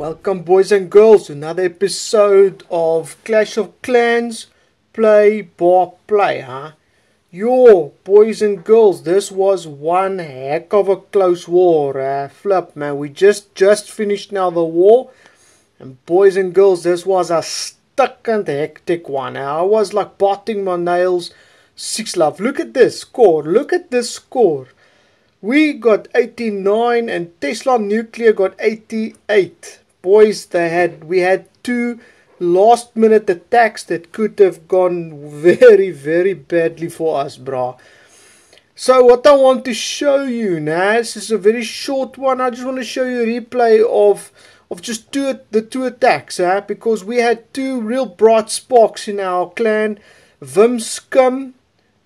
Welcome, boys and girls, to another episode of Clash of Clans Play by Play, huh? Yo, boys and girls, this was one heck of a close war, uh, flip, man. We just just finished now the war, and boys and girls, this was a stuck and hectic one. I was like biting my nails. Six love. Look at this score. Look at this score. We got 89 and Tesla Nuclear got 88 boys they had we had two last minute attacks that could have gone very very badly for us brah so what I want to show you now this is a very short one I just want to show you a replay of of just two the two attacks eh? because we had two real bright sparks in our clan Vimskum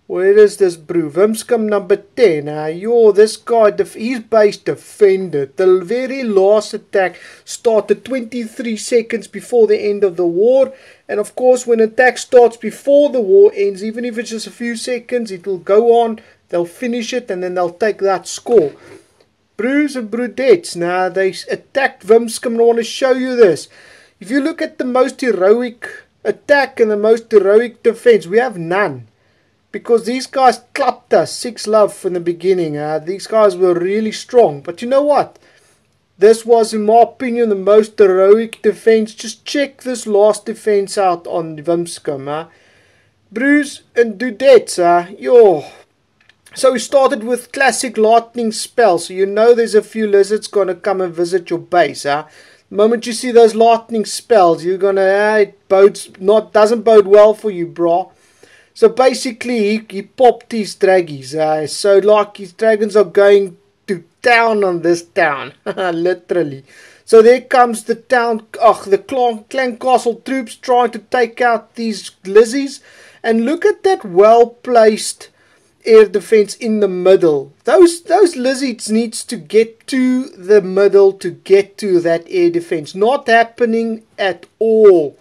where is this brew? Vimskum number 10. Uh, yo, this guy, he's base defender. The very last attack started 23 seconds before the end of the war. And of course, when attack starts before the war ends, even if it's just a few seconds, it will go on. They'll finish it and then they'll take that score. Brews and Brudettes. Now, they attacked WimSkim. I want to show you this. If you look at the most heroic attack and the most heroic defense, we have none because these guys clapped us six love from the beginning. Uh, these guys were really strong. But you know what? This was, in my opinion, the most heroic defense. Just check this last defense out on WimSkim. Uh. Bruce and Dudets. Uh, yo. So we started with classic lightning spell. So you know there's a few lizards going to come and visit your base. Uh. The moment you see those lightning spells, you're going to, uh, it bodes, not, doesn't bode well for you, bro. So basically, he, he popped his draggies. Uh, so like his dragons are going to town on this town, literally. So there comes the town, ugh, the clan, clan castle troops trying to take out these lizzies. And look at that well placed air defense in the middle. Those those lizards needs to get to the middle to get to that air defense. Not happening at all.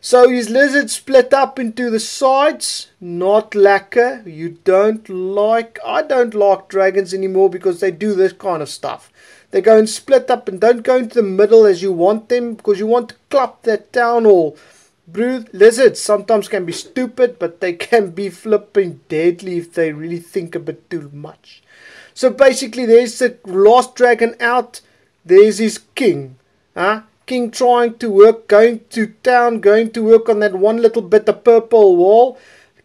So his lizard split up into the sides, not lacquer. You don't like, I don't like dragons anymore because they do this kind of stuff. They go and split up and don't go into the middle as you want them because you want to clap that town hall. Brood lizards sometimes can be stupid, but they can be flipping deadly if they really think a bit too much. So basically, there's the last dragon out. There's his king. Huh? King trying to work, going to town, going to work on that one little bit of purple wall.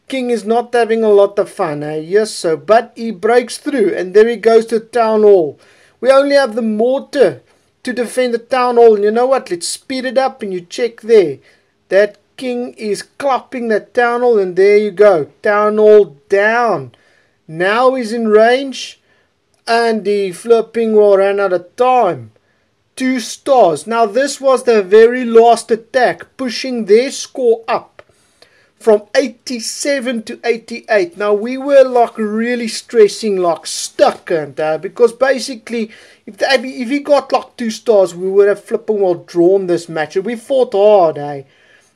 King is not having a lot of fun, eh? Yes, so, but he breaks through, and there he goes to town hall. We only have the mortar to defend the town hall, and you know what? Let's speed it up, and you check there. That king is clapping that town hall, and there you go. Town hall down. Now he's in range, and the flipping will run out of time two stars. Now this was the very last attack, pushing their score up from 87 to 88. Now we were like really stressing, like stuck, and uh, because basically, if they, if he got like two stars, we would have flipping well drawn this match. We fought hard, eh?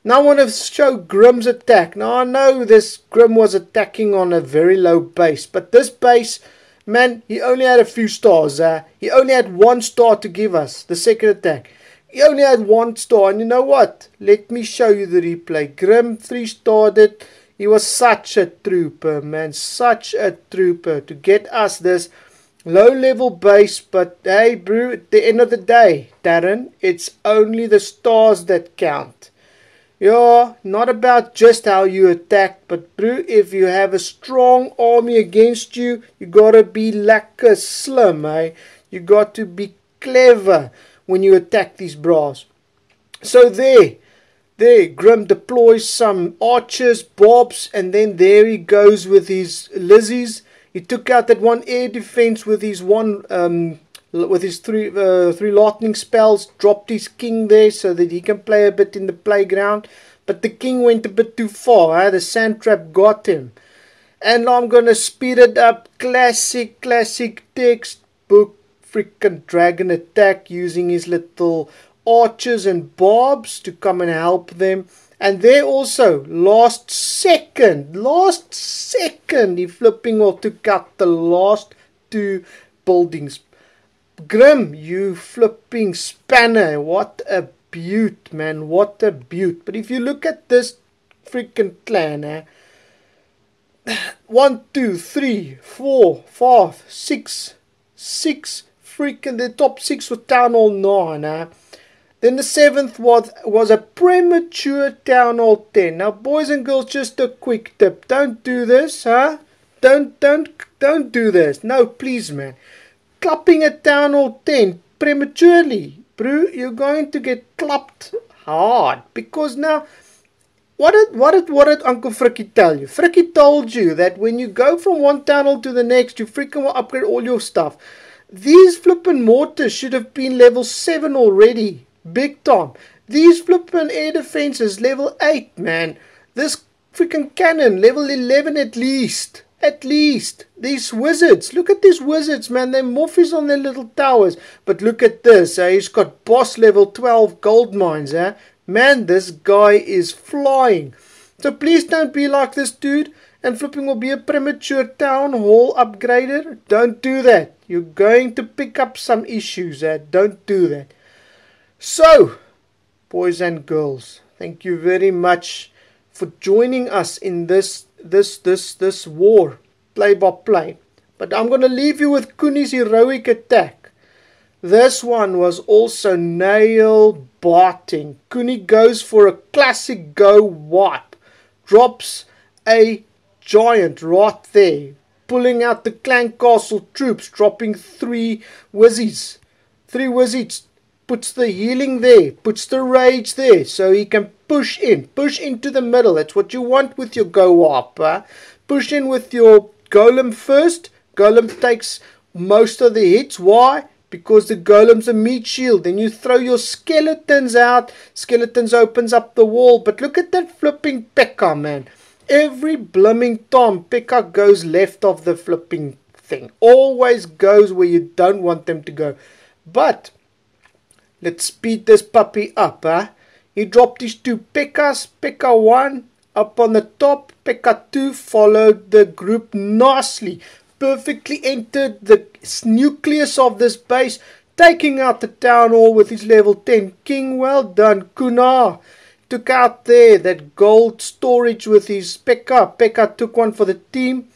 Now I want to show Grim's attack. Now I know this Grim was attacking on a very low base, but this base Man, he only had a few stars. Uh, he only had one star to give us, the second attack. He only had one star, and you know what? Let me show you the replay. Grim three starred it. He was such a trooper, man. Such a trooper to get us this low level base. But hey, bro, at the end of the day, Darren, it's only the stars that count. Yeah, not about just how you attack, but bro, if you have a strong army against you, you gotta be like a slim, eh? You got to be clever when you attack these bras. So there, there, Grim deploys some archers, bobs, and then there he goes with his lizzies. He took out that one air defense with his one um, with his three uh, three lightning spells, dropped his king there so that he can play a bit in the playground. But the king went a bit too far. Huh? The sand trap got him. And now I'm gonna speed it up. Classic, classic textbook freaking dragon attack using his little archers and barbs to come and help them. And there also, last second, last second, he flipping off to cut the last two buildings. Grim, you flipping spanner. What a beaut, man. What a beaut. But if you look at this freaking clan, eh? One, two, three, four, five, six, six freaking the top six were town hall nine, eh? Then the seventh was was a premature town hall ten. Now boys and girls, just a quick tip. Don't do this, huh? Don't don't don't do this. No, please man. Clapping a town hall ten prematurely. Bro, you're going to get clapped hard because now what did what did what did Uncle Frikkie tell you? Frikkie told you that when you go from one tunnel to the next, you freaking will upgrade all your stuff. These flippin' mortars should have been level seven already, big time. These flippin' air defenses level eight, man. This freaking cannon level eleven at least. At least. These wizards. Look at these wizards, man. They're morphies on their little towers. But look at this. Eh? He's got boss level 12 gold mines. Eh? Man, this guy is flying. So please don't be like this dude and flipping will be a premature town hall upgrader. Don't do that. You're going to pick up some issues. Eh? Don't do that. So, boys and girls, thank you very much for joining us in this this this this war play by play. But I'm going to leave you with Coenie's heroic attack. This one was also nail biting. Kuni goes for a classic GOWIPE. Drops a giant right there. Pulling out the clan castle troops. Dropping three wizards. Three wizards. Puts the healing there. Puts the rage there. So he can push in. Push into the middle. That's what you want with your go up. Huh? Push in with your golem first. Golem takes most of the hits. Why? because the golem's a meat shield. Then you throw your skeletons out. Skeletons opens up the wall. But look at that flipping Pekka, man. Every blooming time Pekka goes left of the flipping thing. Always goes where you don't want them to go. But let's speed this puppy up, huh? He dropped his two Pekkas. Pekka 1 up on the top. Pekka 2 followed the group nicely perfectly entered the nucleus of this base, taking out the town hall with his level 10 king. Well done, Kuna. Took out there that gold storage with his Pekka. Pekka took one for the team.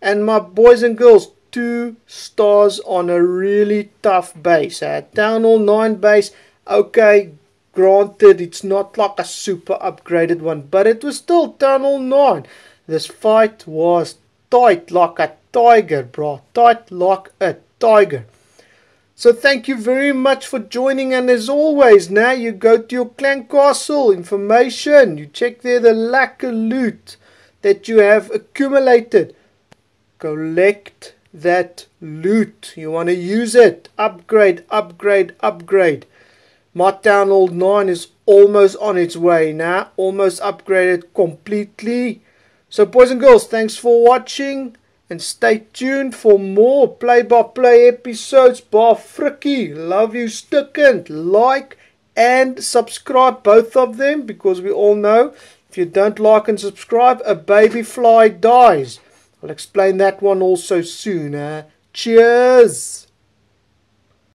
And my boys and girls, two stars on a really tough base. Uh, town hall 9 base, okay, granted, it's not like a super upgraded one, but it was still town hall 9. This fight was tight like a tiger, bro. Tight like a tiger. So thank you very much for joining and as always now you go to your clan castle information. You check there the lack of loot that you have accumulated. Collect that loot. You want to use it. Upgrade, upgrade, upgrade. My Town Hall 9 is almost on its way now. Almost upgraded completely. So boys and girls, thanks for watching. And stay tuned for more play-by-play episodes by Frikkie. Love you, stickend. Like and subscribe both of them because we all know if you don't like and subscribe, a baby fly dies. I'll explain that one also soon. Eh? Cheers!